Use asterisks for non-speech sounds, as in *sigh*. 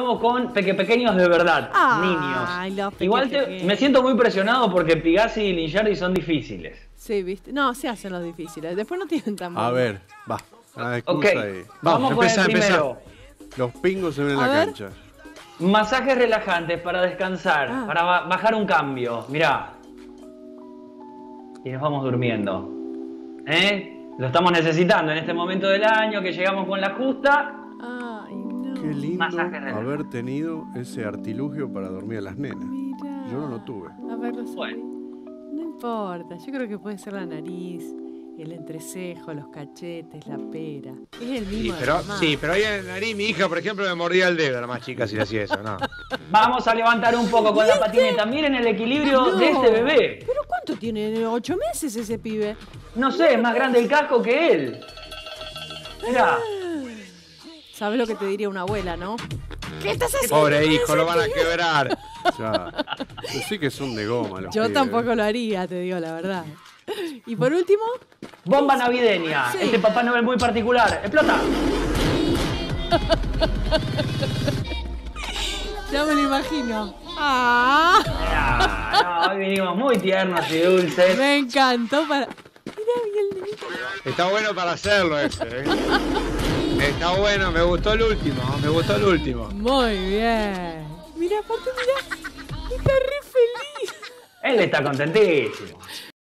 vamos con peque pequeños de verdad, niños. peque Igual te- me siento muy presionado porque Pigasi y Linjardi son difíciles. Sí, viste. No, se hacen los difíciles. Después no tienen tan A ver, va. Ok, excusa ahí. vamos con el primero. Los pingos se ven en A la ver. cancha. Masajes relajantes para descansar, Ah. para ba- bajar un cambio. Mirá. Y nos vamos durmiendo. ¿Eh? Lo estamos necesitando en este momento del año que llegamos con la justa. Qué lindo Masaje relajante. haber tenido ese artilugio para dormir a las nenas. Mirá. Yo no lo tuve. A ver, los Bueno. No importa. Yo creo que puede ser la nariz, el entrecejo, los cachetes, la pera. Es el Sí, mismo. de pero, sí, pero ahí en la nariz mi hija, por ejemplo, me mordía el dedo, la más chica, si le hacía eso, no. *laughs* Vamos a levantar un poco con la patineta. Miren el equilibrio No. de este bebé. ¿Pero cuánto tiene? ¿Ocho meses ese pibe? No sé, es más grande el casco que él. Mirá. ¿Sabes lo que te diría una abuela, no? ¿Qué estás haciendo? Pobre hijo, lo van a quebrar. *laughs* Ya. Pero sí que son de goma los Yo pibes. tampoco lo haría, te digo la verdad. Y por último, Bomba navideña. Sí. Este Papá Noel muy particular. ¡Explota! *laughs* ya me lo imagino. ¡Ah! Mirá, no, hoy vinimos muy tiernos y dulces. Me encantó para. El nenito. Está bueno para hacerlo ese, ¿eh? *laughs* Está bueno, me gustó el último, me gustó el último. Muy bien. Mira, aparte, mira. Está re feliz. Él está contentísimo.